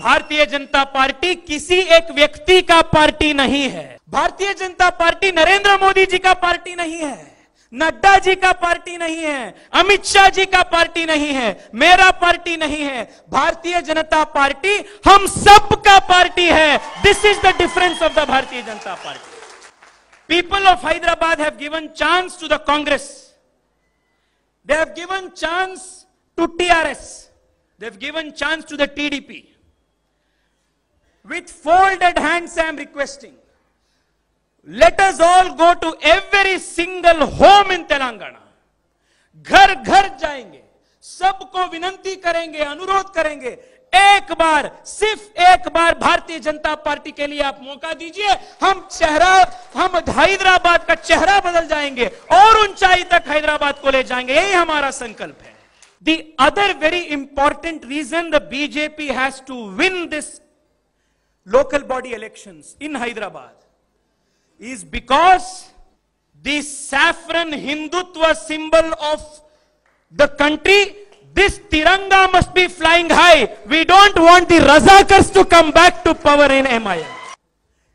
भारतीय जनता पार्टी किसी एक व्यक्ति का पार्टी नहीं है। भारतीय जनता पार्टी नरेंद्र मोदी जी का पार्टी नहीं है। नड्डा जी का पार्टी नहीं है। अमित शाह जी का पार्टी नहीं है। मेरा पार्टी नहीं है। भारतीय जनता पार्टी हम सब का पार्टी है। This is the difference of the Bharatiya Janata party. People of hyderabad have given chance to the congress. They have given chance to trs they have given chance to the tdp with folded hands, i am requesting. Let us all go to every single home in telangana. घर घर जाएँगे सबको विनंती करेंगे अनुरोध करेंगे एक बार सिर्फ़ एक बार भारतीय जनता पार्टी के लिए आप मौका दीजिए हम चेहरा हम हैदराबाद का चेहरा बदल जाएँगे और ऊंचाई तक हैदराबाद को ले जाएँगे यही हमारा संकल्प है the other very important reason the BJP has to win this local body elections in Hyderabad is because the saffron Hindutva symbol of the country, this Tiranga must be flying high. We don't want the Razakars to come back to power in MIM.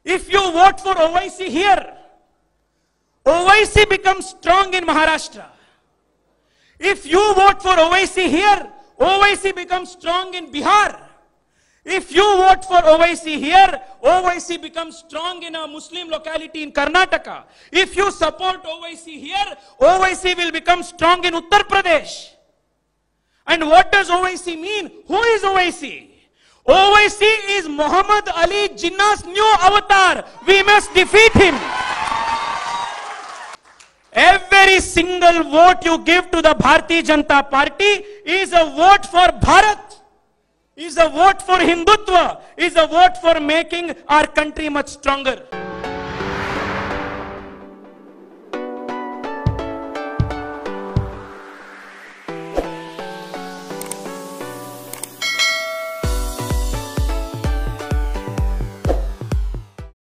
If you vote for Owaisi here, Owaisi becomes strong in Maharashtra. If you vote for Owaisi here, Owaisi becomes strong in Bihar. If you vote for Owaisi here, Owaisi becomes strong in a Muslim locality in Karnataka. If you support Owaisi here, Owaisi will become strong in Uttar Pradesh. And what does Owaisi mean? Who is Owaisi? Owaisi is Muhammad Ali Jinnah's new avatar. We must defeat him. Every single vote you give to the Bharatiya Janata Party is a vote for Bharat is a vote for Hindutva, is a vote for making our country much stronger.